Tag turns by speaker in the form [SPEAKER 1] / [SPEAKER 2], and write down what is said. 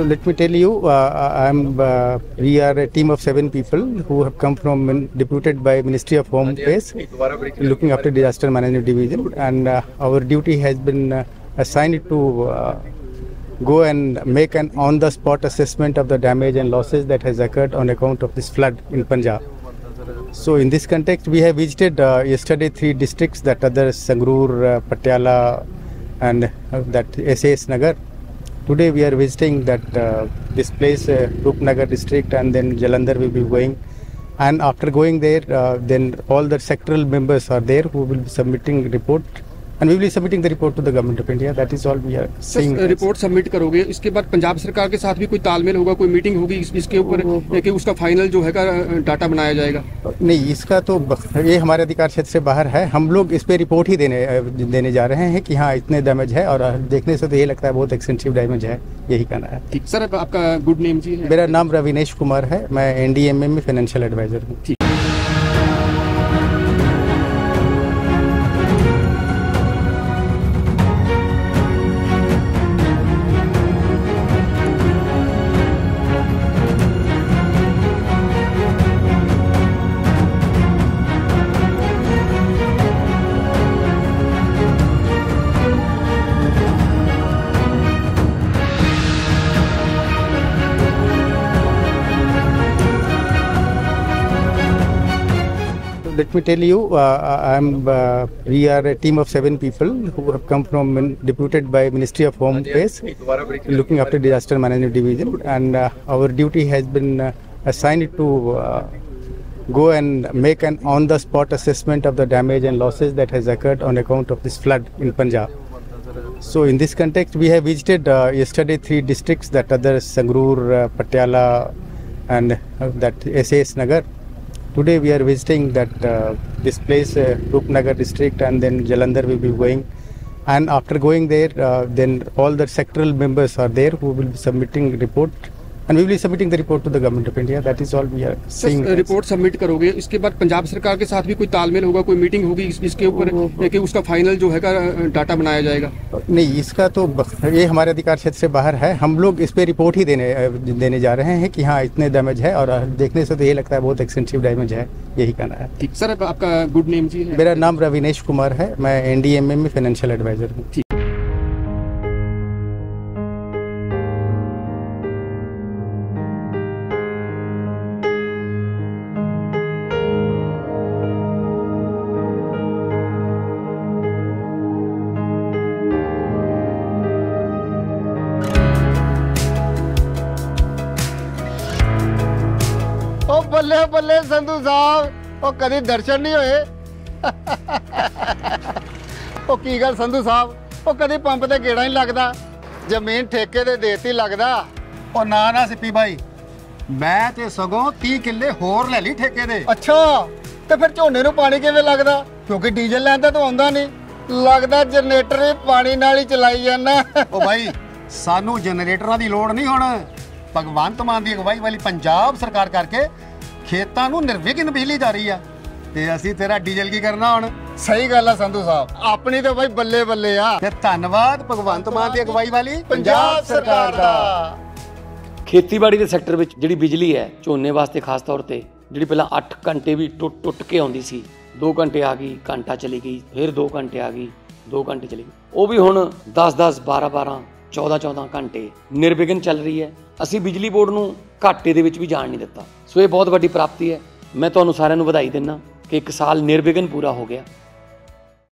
[SPEAKER 1] So let me tell you, uh, I'm. Uh, we are a team of seven people who have come from deputed by Ministry of Home Affairs, looking after disaster management division, and uh, our duty has been uh, assigned to uh, go and make an on-the-spot assessment of the damage and losses that has occurred on account of this flood in Punjab. So in this context, we have visited uh, yesterday three districts that are Sangrur, Patiala, and that SAS Nagar. Today we are visiting that uh, this place, uh, Rupnagar district, and then Jalandhar will be going. And after going there, uh, then all the sectoral members are there who will be submitting report, and we will be submitting the report to the government of India. That is all we are seeing.
[SPEAKER 2] Sir report submit करोगे। इसके बाद पंजाब सरकार के साथ भी कोई तालमेल होगा कोई मीटिंग होगी इस, इसके ऊपर कि उसका फाइनल जो है डाटा बनाया जाएगा?
[SPEAKER 1] नहीं इसका तो ये हमारे अधिकार क्षेत्र से बाहर है। हम लोग इस पे रिपोर्ट ही देने देने जा रहे हैं कि हाँ इतने डैमेज है और देखने से तो ये लगता है बहुत एक्सटेंसिव डैमेज है। यही कहना है।
[SPEAKER 2] ठीक। सर आपका गुड नेम जी
[SPEAKER 1] मेरा नाम रविनेश कुमार है। मैं एनडीएमए में फाइनेंशियल एडवाइजर हूँ। Let me tell you, uh, I'm. Uh, we are a team of seven people who have come from deputed by Ministry of Home Affairs, looking after disaster management division, and uh, our duty has been uh, assigned to uh, go and make an on-the-spot assessment of the damage and losses that has occurred on account of this flood in Punjab. So in this context, we have visited uh, yesterday three districts that are Sangrur, Patiala, and that SAS Nagar. Today we are visiting that uh, this place, uh, Rupnagar district, and then Jalandhar will be going. And after going there, uh, then all the sectoral members are there who will be submitting report, and we will be submitting the report to the government of India. That is all we are seeing.
[SPEAKER 2] Sir report submit करोगे। इसके बाद पंजाब सरकार के साथ भी कोई तालमेल होगा कोई मीटिंग होगी इस, इसके ऊपर कि उसका फाइनल जो है का डाटा बनाया जाएगा?
[SPEAKER 1] नहीं इसका तो ये हमारे अधिकार क्षेत्र से बाहर है। हम लोग इस पर रिपोर्ट ही देने देने जा रहे हैं कि हाँ इतने डैमेज है और देखने से तो ये लगता है बहुत एक्सटेंसिव डैमेज है। यही कहना है।
[SPEAKER 2] ठीक। सर आपका गुड नेम जी
[SPEAKER 1] मेरा नाम रविनेश कुमार है। मैं एनडीएमए में फाइनेंशियल एडवाइजर हूँ।
[SPEAKER 3] ਬੱਲੇ ਬੱਲੇ ਸੰਧੂ ਸਾਹਿਬ ਉਹ ਕਦੀ ਦਰਸ਼ਨ ਨਹੀਂ ਹੋਏ। ਉਹ ਕੀ ਗੱਲ ਸੰਧੂ ਸਾਹਿਬ ਉਹ ਕਦੀ ਪੰਪ ਤੇ ਗੇੜਾ ਨਹੀਂ ਲੱਗਦਾ ਜ਼ਮੀਨ ਠੇਕੇ ਤੇ ਦੇਤੀ ਲੱਗਦਾ।
[SPEAKER 4] ਉਹ ਨਾ ਨਾ ਸਿੱਪੀ ਬਾਈ ਮੈਂ ਤੇ ਸਗੋਂ 30 ਕਿੱਲੇ ਹੋਰ ਲੈ ਲਈ ਠੇਕੇ ਦੇ
[SPEAKER 3] ਅੱਛਾ ਤੇ ਫਿਰ ਝੋਨੇ ਨੂੰ ਪਾਣੀ ਕਿਵੇਂ ਲੱਗਦਾ? ਕਿਉਂਕਿ ਡੀਜ਼ਲ ਲੈਂਦਾ ਤਾਂ ਆਉਂਦਾ ਨਹੀਂ। ਲੱਗਦਾ ਜਨਰੇਟਰ ਵੀ ਪਾਣੀ ਨਾਲ ਹੀ ਚਲਾਈ ਜਾਂਦਾ।
[SPEAKER 4] ਉਹ ਬਾਈ ਸਾਨੂੰ ਜਨਰੇਟਰਾਂ ਦੀ ਲੋੜ ਨਹੀਂ ਹੁਣ। ਭਗਵੰਤ ਮਾਨ ਦੀ ਅਗਵਾਈ ਵਾਲੀ ਪੰਜਾਬ ਸਰਕਾਰ ਕਰਕੇ ਖੇਤਾਂ ਨੂੰ ਨਿਰਵਿਘਨ ਬਿਜਲੀ ਜਾ ਰਹੀ ਆ। ਤੇ ਅਸੀਂ ਤੇਰਾ ਡੀਜ਼ਲ ਕੀ ਕਰਨਾ ਹੁਣ?
[SPEAKER 3] ਸਹੀ ਗੱਲ ਆ ਸੰਧੂ ਸਾਹਿਬ। ਆਪਣੀ ਤਾਂ ਬਾਈ ਬੱਲੇ ਬੱਲੇ ਆ।
[SPEAKER 4] ਤੇ ਧੰਨਵਾਦ ਭਗਵੰਤ ਮਾਨ ਦੀ ਅਗਵਾਈ ਵਾਲੀ
[SPEAKER 3] ਪੰਜਾਬ ਸਰਕਾਰ ਦਾ।
[SPEAKER 5] ਖੇਤੀਬਾੜੀ ਦੇ ਸੈਕਟਰ ਵਿੱਚ ਜਿਹੜੀ ਬਿਜਲੀ ਹੈ, ਝੋਨੇ ਵਾਸਤੇ ਖਾਸ ਤੌਰ ਤੇ, ਜਿਹੜੀ ਪਹਿਲਾਂ 8 ਘੰਟੇ ਵੀ ਟੁੱਟ ਟੁੱਟ ਕੇ ਆਉਂਦੀ ਸੀ 2 ਘੰਟੇ ਆ ਗਈ, ਘੰਟਾ ਚਲੀ ਗਈ, ਫਿਰ 2 ਘੰਟੇ ਆ ਗਈ 2 ਘੰਟੇ ਚਲੀ ਗਈ। ਉਹ ਵੀ ਹੁਣ 10 10 12 12 14 14 ਘੰਟੇ ਨਿਰਵਿਘਨ ਚੱਲ ਰਹੀ ਹੈ। ਅਸੀਂ ਬਿਜਲੀ ਬੋਰਡ ਨੂੰ ਘਾਟੇ ਦੇ ਵਿੱਚ ਵੀ ਜਾਣ ਨਹੀਂ ਦਿੱਤਾ। ਸੋ ਇਹ ਬਹੁਤ ਵੱਡੀ ਪ੍ਰਾਪਤੀ ਹੈ। ਮੈਂ ਤੁਹਾਨੂੰ ਸਾਰਿਆਂ ਨੂੰ ਵਧਾਈ ਦਿੰਦਾ ਕਿ ਇੱਕ ਸਾਲ ਨਿਰਵਿਘਨ ਪੂਰਾ ਹੋ ਗਿਆ।